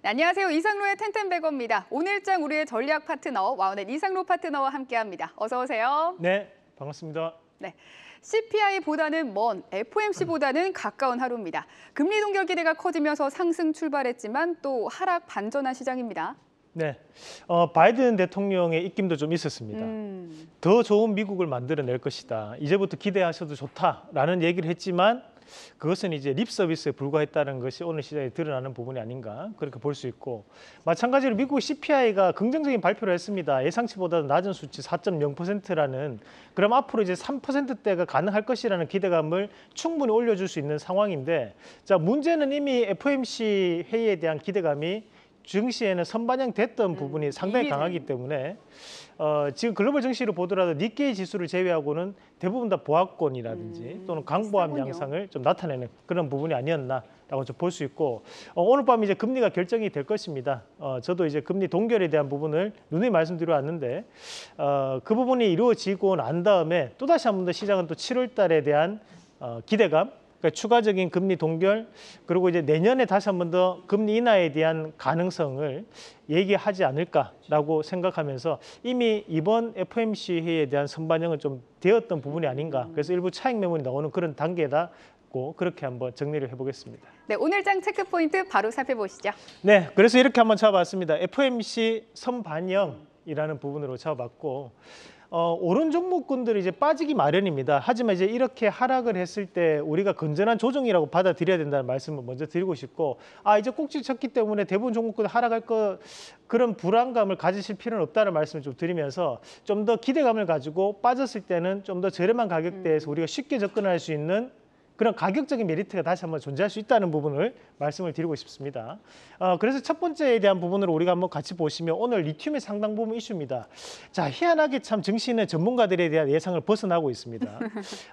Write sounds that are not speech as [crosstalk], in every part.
네, 안녕하세요. 이상로의 텐텐베거입니다. 오늘장 우리의 전략 파트너 와우넷 이상로 파트너와 함께합니다. 어서 오세요. 네, 반갑습니다. 네. CPI보다는 먼 FOMC보다는 가까운 하루입니다. 금리 동결 기대가 커지면서 상승 출발했지만 또 하락 반전한 시장입니다. 네, 어, 바이든 대통령의 입김도 좀 있었습니다. 음, 더 좋은 미국을 만들어낼 것이다. 이제부터 기대하셔도 좋다라는 얘기를 했지만 그것은 이제 립 서비스에 불과했다는 것이 오늘 시장에 드러나는 부분이 아닌가 그렇게 볼 수 있고 마찬가지로 미국 CPI가 긍정적인 발표를 했습니다. 예상치보다 낮은 수치 4.0%라는 그럼 앞으로 이제 3%대가 가능할 것이라는 기대감을 충분히 올려줄 수 있는 상황인데 자 문제는 이미 FOMC 회의에 대한 기대감이 증시에는 선반영됐던 부분이 상당히 이미 강하기 때문에 어, 지금 글로벌 증시를 보더라도 니케이 지수를 제외하고는 대부분 다 보합권이라든지 음, 또는 강보합. 양상을 좀 나타내는 그런 부분이 아니었나라고 좀 볼 수 있고 어, 오늘 밤 이제 금리가 결정이 될 것입니다. 어, 저도 이제 금리 동결에 대한 부분을 누누이 말씀드려 왔는데 어, 그 부분이 이루어지고 난 다음에 또 다시 한 번 더 시장은 또 7월 달에 대한 어, 기대감 그러니까 추가적인 금리 동결 그리고 이제 내년에 다시 한 번 더 금리 인하에 대한 가능성을 얘기하지 않을까라고 생각하면서 이미 이번 FOMC 회의에 대한 선반영은 좀 되었던 부분이 아닌가 그래서 일부 차익 매물이 나오는 그런 단계다 고 그렇게 한번 정리를 해보겠습니다. 네, 오늘 장 체크 포인트 바로 살펴보시죠. 네, 그래서 이렇게 한번 잡아봤습니다. FOMC 선반영이라는 부분으로 잡아봤고 어, 오른 종목군들이 이제 빠지기 마련입니다. 하지만 이제 이렇게 하락을 했을 때 우리가 건전한 조정이라고 받아들여야 된다는 말씀을 먼저 드리고 싶고 아 이제 꼭지 쳤기 때문에 대부분 종목군 하락할 거 그런 불안감을 가지실 필요는 없다는 말씀을 좀 드리면서 좀 더 기대감을 가지고 빠졌을 때는 좀 더 저렴한 가격대에서 우리가 쉽게 접근할 수 있는 그런 가격적인 메리트가 다시 한번 존재할 수 있다는 부분을 말씀을 드리고 싶습니다. 어, 그래서 첫 번째에 대한 부분으로 우리가 한번 같이 보시면 오늘 리튬의 상당 부분 이슈입니다. 자, 희한하게 참 증시는 전문가들에 대한 예상을 벗어나고 있습니다.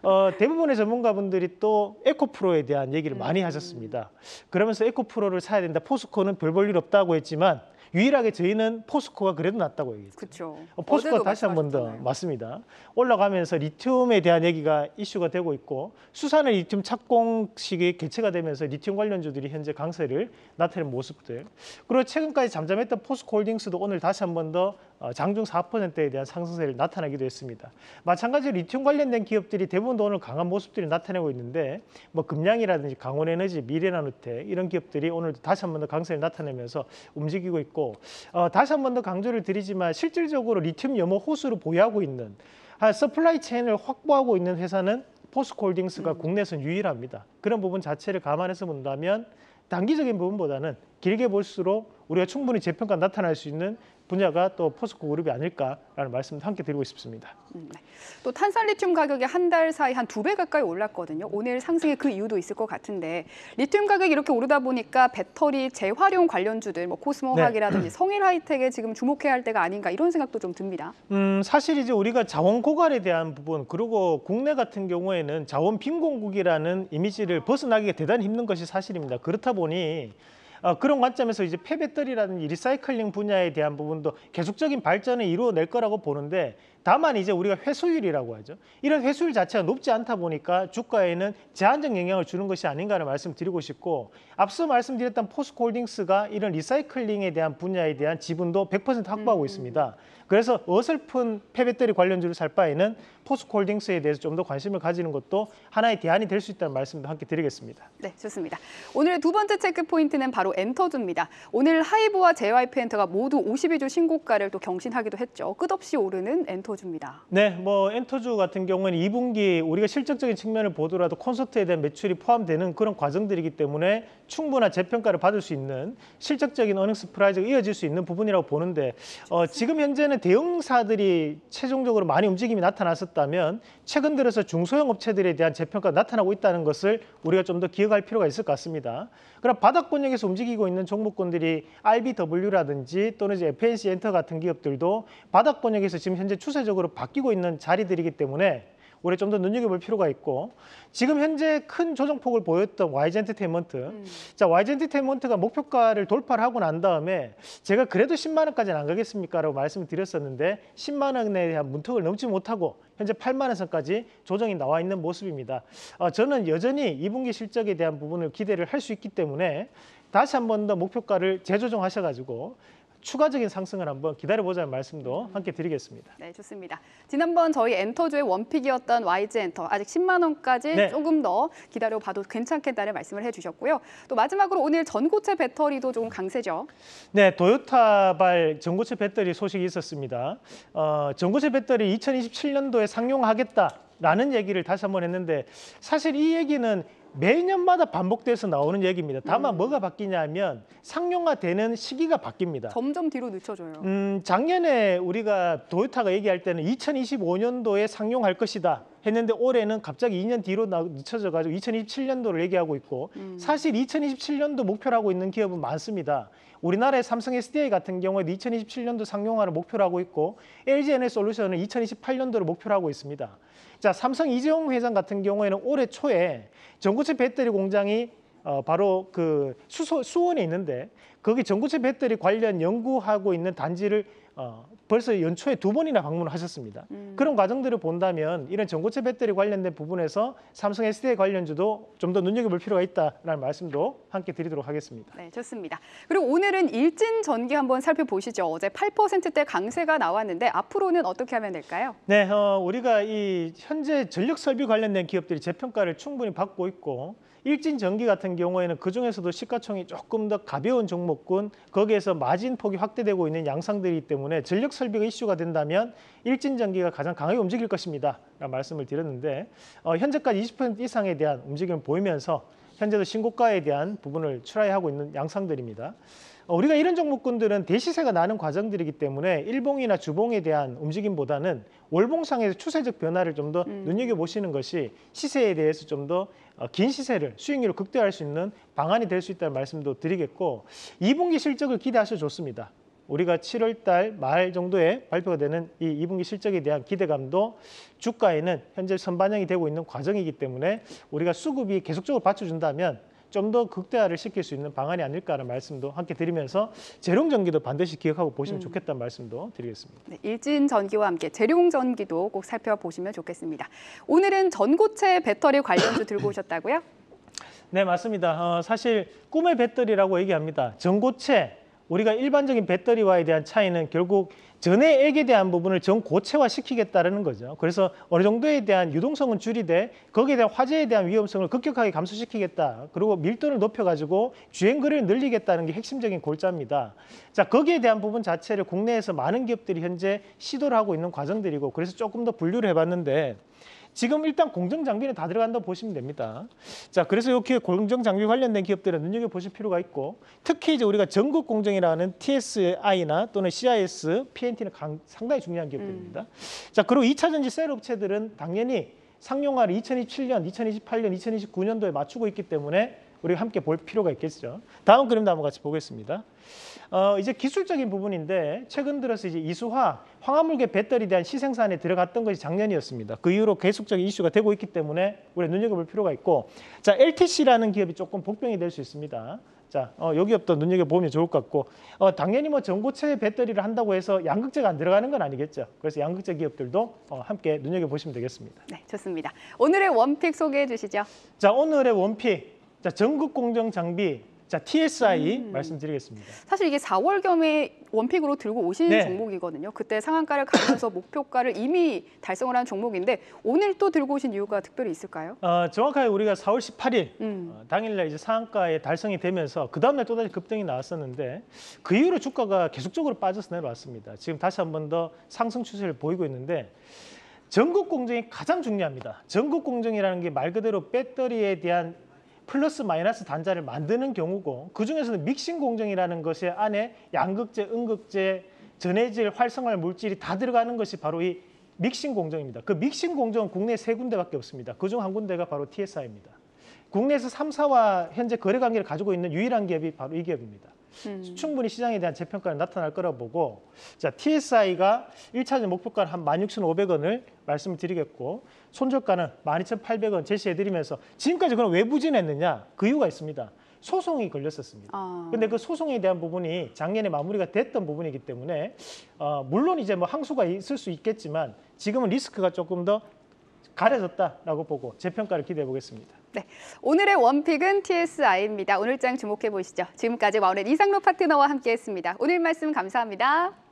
어, 대부분의 전문가분들이 또 에코프로에 대한 얘기를 많이 하셨습니다. 그러면서 에코프로를 사야 된다. 포스코는 별 볼 일 없다고 했지만 유일하게 저희는 포스코가 그래도 낫다고 얘기했죠. 그렇죠. 어, 포스코 다시 한 번 더. 맞습니다. 올라가면서 리튬에 대한 얘기가 이슈가 되고 있고 수산화 리튬 착공식이 개최가 되면서 리튬 관련주들이 현재 강세를 나타낸 모습들. 그리고 최근까지 잠잠했던 포스코 홀딩스도 오늘 다시 한 번더 어, 장중 4%에 대한 상승세를 나타나기도 했습니다. 마찬가지로 리튬 관련된 기업들이 대부분 도 오늘 강한 모습들이 나타내고 있는데 뭐 금양이라든지 강원에너지, 미래나노텍 이런 기업들이 오늘 다시 한 번 더 강세를 나타내면서 움직이고 있고 어, 다시 한 번 더 강조를 드리지만 실질적으로 리튬 염호 호수를 보유하고 있는 아, supply chain을 확보하고 있는 회사는 포스코홀딩스가 국내에서는 유일합니다. 그런 부분 자체를 감안해서 본다면 단기적인 부분보다는 길게 볼수록 우리가 충분히 재평가 나타날 수 있는 분야가 또 포스코 그룹이 아닐까라는 말씀을 함께 드리고 싶습니다. 음, 네. 또 탄산 리튬 가격이 한 달 사이 한 두 배 가까이 올랐거든요. 오늘 상승의 그 이유도 있을 것 같은데 리튬 가격이 이렇게 오르다 보니까 배터리 재활용 관련주들 뭐 코스모화학이라든지 성일 하이텍에 지금 주목해야 할 때가 아닌가 이런 생각도 좀 듭니다. 음, 사실 이제 우리가 자원 고갈에 대한 부분 그리고 국내 같은 경우에는 자원 빈곤국이라는 이미지를 벗어나기가 대단히 힘든 것이 사실입니다. 그렇다 보니 어, 그런 관점에서 이제 폐배터리라든지 리사이클링 분야에 대한 부분도 계속적인 발전을 이루어낼 거라고 보는데 다만 이제 우리가 회수율이라고 하죠. 이런 회수율 자체가 높지 않다 보니까 주가에는 제한적 영향을 주는 것이 아닌가를 말씀드리고 싶고 앞서 말씀드렸던 포스코홀딩스가 이런 리사이클링에 대한 분야에 대한 지분도 100% 확보하고 있습니다. 그래서 어설픈 폐배터리 관련주를 살 바에는 포스코홀딩스에 대해서 좀 더 관심을 가지는 것도 하나의 대안이 될 수 있다는 말씀도 함께 드리겠습니다. 네, 좋습니다. 오늘의 두 번째 체크 포인트는 바로 엔터주입니다. 오늘 하이브와 JYP 엔터가 모두 52주 신고가를 또 경신하기도 했죠. 끝없이 오르는 엔터 주입니다. 네, 뭐 엔터주 같은 경우는 2분기 우리가 실적적인 측면을 보더라도 콘서트에 대한 매출이 포함되는 그런 과정들이기 때문에 충분한 재평가를 받을 수 있는 실적적인 earning surprise가 이어질 수 있는 부분이라고 보는데 어, 지금 현재는 대형사들이 최종적으로 많이 움직임이 나타났었다면 최근 들어서 중소형 업체들에 대한 재평가가 나타나고 있다는 것을 우리가 좀 더 기억할 필요가 있을 것 같습니다. 그럼 바닥 권역에서 움직이고 있는 종목군들이 RBW라든지 또는 이제 FNC 엔터 같은 기업들도 바닥 권역에서 지금 현재 추세 적으로 바뀌고 있는 자리들이기 때문에 우리 좀더 눈여겨볼 필요가 있고 지금 현재 큰 조정폭을 보였던 YG 엔터테인먼트 자 YG 엔터테인먼트가 목표가를 돌파를 하고 난 다음에 제가 그래도 10만 원까지는 안 가겠습니까 라고 말씀을 드렸었는데 10만 원에 대한 문턱을 넘지 못하고 현재 8만 원 선까지 조정이 나와 있는 모습입니다. 어, 저는 여전히 2분기 실적에 대한 부분을 기대를 할 수 있기 때문에 다시 한 번 더 목표가를 재조정하셔가지고 추가적인 상승을 한번 기다려보자는 말씀도 함께 드리겠습니다. 네, 좋습니다. 지난번 저희 엔터주의 원픽이었던 YG 엔터 아직 10만 원까지 네. 조금 더 기다려 봐도 괜찮겠다는 말씀을 해 주셨고요. 또 마지막으로 오늘 전고체 배터리도 조금 강세죠. 네, 도요타발 전고체 배터리 소식이 있었습니다. 어, 전고체 배터리 2027년도에 상용하겠다 라는 얘기를 다시 한번 했는데 사실 이 얘기는 매년마다 반복돼서 나오는 얘기입니다. 다만 뭐가 바뀌냐면 상용화되는 시기가 바뀝니다. 점점 뒤로 늦춰져요. 음, 작년에 우리가 도요타가 얘기할 때는 2025년도에 상용할 것이다 했는데 올해는 갑자기 2년 뒤로 나- 늦춰져 가지고 2027년도를 얘기하고 있고 사실 2027년도 목표로 하고 있는 기업은 많습니다. 우리나라의 삼성 SDI 같은 경우에도 2027년도 상용화를 목표로 하고 있고 LG 솔루션은 2028년도를 목표로 하고 있습니다. 자, 삼성 이재용 회장 같은 경우에는 올해 초에 전고체 배터리 공장이 어, 바로 그 수소, 수원에 있는데 거기 전고체 배터리 관련 연구하고 있는 단지를 어, 벌써 연초에 두 번이나 방문을 하셨습니다. 그런 과정들을 본다면 이런 전고체 배터리 관련된 부분에서 삼성 SDI 관련주도 좀 더 눈여겨볼 필요가 있다라는 말씀도 함께 드리도록 하겠습니다. 네, 좋습니다. 그리고 오늘은 일진 전기 한번 살펴보시죠. 어제 8%대 강세가 나왔는데 앞으로는 어떻게 하면 될까요? 네, 어, 우리가 이 현재 전력 설비 관련된 기업들이 재평가를 충분히 받고 있고 일진 전기 같은 경우에는 그 중에서도 시가총이 조금 더 가벼운 종목군 거기에서 마진 폭이 확대되고 있는 양상들이기 때문에 전력 설비가 이슈가 된다면 일진 전기가 가장 강하게 움직일 것입니다. 라는 말씀을 드렸는데 어, 현재까지 20% 이상에 대한 움직임을 보이면서 현재도 신고가에 대한 부분을 출하하고 있는 양상들입니다. 어, 우리가 이런 종목군들은 대시세가 나는 과정들이기 때문에 일봉이나 주봉에 대한 움직임보다는 월봉상에서 추세적 변화를 좀더 눈여겨 보시는 것이 시세에 대해서 좀더 어, 긴 시세를 수익률을 극대화할 수 있는 방안이 될 수 있다는 말씀도 드리겠고 2분기 실적을 기대하셔도 좋습니다. 우리가 7월 달 말 정도에 발표가 되는 이 2분기 실적에 대한 기대감도 주가에는 현재 선반영이 되고 있는 과정이기 때문에 우리가 수급이 계속적으로 받쳐준다면 좀 더 극대화를 시킬 수 있는 방안이 아닐까라는 말씀도 함께 드리면서 재룡 전기도 반드시 기억하고 보시면 좋겠다는 말씀도 드리겠습니다. 네, 일진 전기와 함께 재룡 전기도 꼭 살펴보시면 좋겠습니다. 오늘은 전고체 배터리 관련주 들고 오셨다고요? [laughs] 네, 맞습니다. 어, 사실 꿈의 배터리라고 얘기합니다. 전고체 우리가 일반적인 배터리와에 대한 차이는 결국 전해 액에 대한 부분을 전고체화 시키겠다는 거죠. 그래서 어느 정도에 대한 유동성은 줄이되 거기에 대한 화재에 대한 위험성을 급격하게 감소시키겠다. 그리고 밀도를 높여가지고 주행 거리를 늘리겠다는 게 핵심적인 골자입니다. 자 거기에 대한 부분 자체를 국내에서 많은 기업들이 현재 시도를 하고 있는 과정들이고 그래서 조금 더 분류를 해봤는데 지금 일단 공정 장비는 다 들어간다고 보시면 됩니다. 자, 그래서 이렇게 공정 장비 관련된 기업들은 눈여겨 보실 필요가 있고 특히 이제 우리가 전국 공정이라는 TSI나 또는 CIS, PNT는 강, 상당히 중요한 기업들입니다. 자, 그리고 2차 전지 셀 업체들은 당연히 상용화를 2027년, 2028년, 2029년도에 맞추고 있기 때문에 우리가 함께 볼 필요가 있겠죠. 다음 그림도 한번 같이 보겠습니다. 어, 이제 기술적인 부분인데 최근 들어서 이제 이수화 황화물계 배터리에 대한 시생산에 들어갔던 것이 작년이었습니다. 그 이후로 계속적인 이슈가 되고 있기 때문에 우리 눈여겨볼 필요가 있고 자 LTC라는 기업이 조금 복병이 될 수 있습니다. 자 어, 요 기업도 눈여겨 보면 좋을 것 같고 어, 당연히 뭐 전고체 배터리를 한다고 해서 양극재가 안 들어가는 건 아니겠죠. 그래서 양극재 기업들도 어, 함께 눈여겨 보시면 되겠습니다. 네, 좋습니다. 오늘의 원픽 소개해 주시죠. 자 오늘의 원픽 자 전국 공정 장비 자 TSI 말씀드리겠습니다. 사실 이게 4월경에 원픽으로 들고 오신 네. 종목이거든요. 그때 상한가를 가면서 [coughs] 목표가를 이미 달성을 한 종목인데 오늘 또 들고 오신 이유가 특별히 있을까요? 어, 정확하게 우리가 4월 18일 음. 어, 당일날 이제 상한가에 달성이 되면서 그 다음날 또다시 급등이 나왔었는데 그 이후로 주가가 계속적으로 빠져서 내려왔습니다. 지금 다시 한 번 더 상승 추세를 보이고 있는데 전국 공정이 가장 중요합니다. 전국 공정이라는 게 말 그대로 배터리에 대한 플러스 마이너스 단자를 만드는 경우고 그 중에서는 믹싱 공정이라는 것의 안에 양극재, 음극재, 전해질, 활성화 물질이 다 들어가는 것이 바로 이 믹싱 공정입니다. 그 믹싱 공정은 국내 세 군데밖에 없습니다. 그중 한 군데가 바로 TSI입니다. 국내에서 3사와 현재 거래 관계를 가지고 있는 유일한 기업이 바로 이 기업입니다. 음. 충분히 시장에 대한 재평가는 나타날 거라고 보고 자 TSI가 1차전 목표가는 한 16,500원을 말씀을 드리겠고 손절가는 12,800원 제시해드리면서 지금까지 그럼 왜 부진했느냐 그 이유가 있습니다. 소송이 걸렸었습니다. 아. 근데 그 소송에 대한 부분이 작년에 마무리가 됐던 부분이기 때문에 어, 물론 이제 뭐 항소가 있을 수 있겠지만 지금은 리스크가 조금 더 가려졌다라고 보고 재평가를 기대해 보겠습니다. 오늘의 원픽은 TSI입니다. 오늘 장 주목해 보시죠. 지금까지 와우넷 이상로 파트너와 함께했습니다. 오늘 말씀 감사합니다.